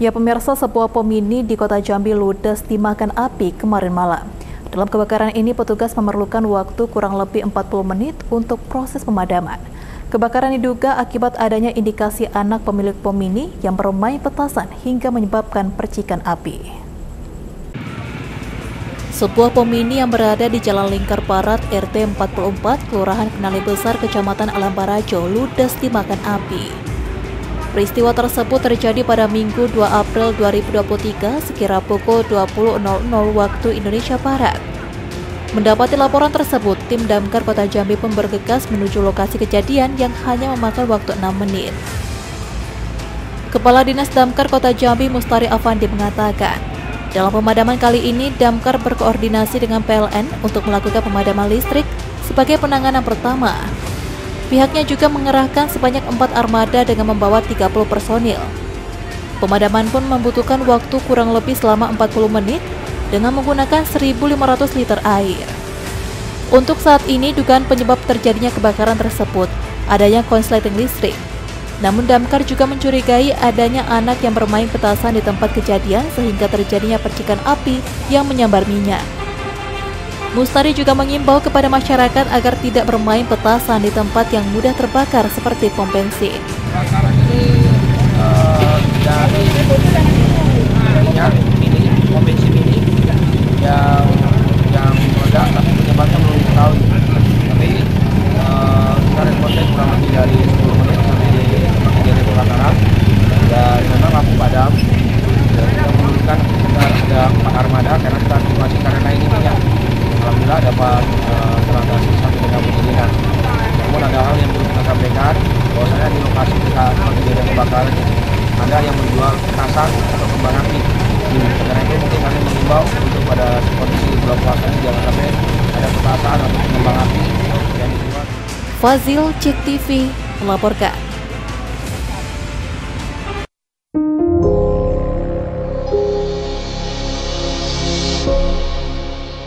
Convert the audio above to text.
Ya pemirsa, sebuah pom mini di kota Jambi ludes dimakan api kemarin malam. Dalam kebakaran ini petugas memerlukan waktu kurang lebih 40 menit untuk proses pemadaman. Kebakaran diduga akibat adanya indikasi anak pemilik pom mini yang bermain petasan hingga menyebabkan percikan api. Sebuah pom mini yang berada di Jalan Lingkar Barat RT 44, Kelurahan Kenali Besar, Kecamatan Alam Barajo, ludes dimakan api. Peristiwa tersebut terjadi pada Minggu 2 April 2023 sekira pukul 20.00 waktu Indonesia Barat. Mendapati laporan tersebut, tim Damkar Kota Jambi pun bergegas menuju lokasi kejadian yang hanya memakan waktu 6 menit. Kepala Dinas Damkar Kota Jambi Mustari Avandi mengatakan, dalam pemadaman kali ini, Damkar berkoordinasi dengan PLN untuk melakukan pemadaman listrik sebagai penanganan pertama Pihaknya juga mengerahkan sebanyak empat armada dengan membawa 30 personil. Pemadaman pun membutuhkan waktu kurang lebih selama 40 menit dengan menggunakan 1.500 liter air. Untuk saat ini, dugaan penyebab terjadinya kebakaran tersebut adanya konsleting listrik. Namun damkar juga mencurigai adanya anak yang bermain petasan di tempat kejadian sehingga terjadinya percikan api yang menyambar minyak. Mustari juga mengimbau kepada masyarakat agar tidak bermain petasan di tempat yang mudah terbakar seperti pom bensin. Kebakaran ini dari minyak ini, pom bensin ini yang yang meledak tapi penyebabnya belum diketahui. Tapi kita responnya kurang lebih dari 10 menit sampai di kejadian kebakaran dan memang lampu padam dan kita membutuhkan kita ada empat armada karena kita masih karena ini minyak alhamdulillah dapat uh, teratasi satu dengan kejadian. Namun ada hal yang perlu kita sampaikan bahwasanya di lokasi kita kejadian kebakaran ini ada yang petasan atau kembang api. Karena itu mungkin kami mengimbau untuk pada kondisi bulan puasa ini jangan sampai ada petasan atau kembang api yang. Fazil Cek TV melaporkan.